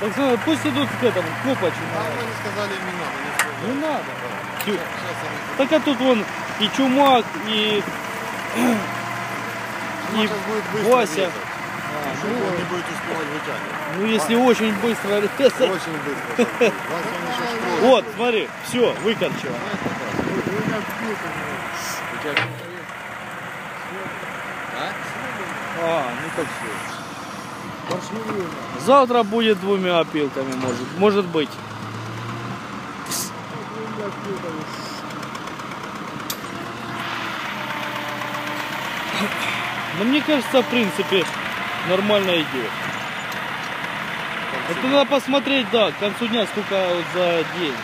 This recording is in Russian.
Так что пусть идут к этому, к Копачу. А мы не сказали имена, мы не сказали. Не надо. Тю. Сейчас они... Так а тут вон и Чумак, и... И сейчас Вася. резать. Шубу он не будет успевать вытягивать. Ну если очень быстро резать. Очень быстро. сейчас. Вот, смотри, все, выкорчило. А, ну так все. Завтра будет двумя опилками, может, может быть. Но мне кажется, в принципе, нормально идет. Это надо посмотреть, да, к концу дня, сколько вот за день.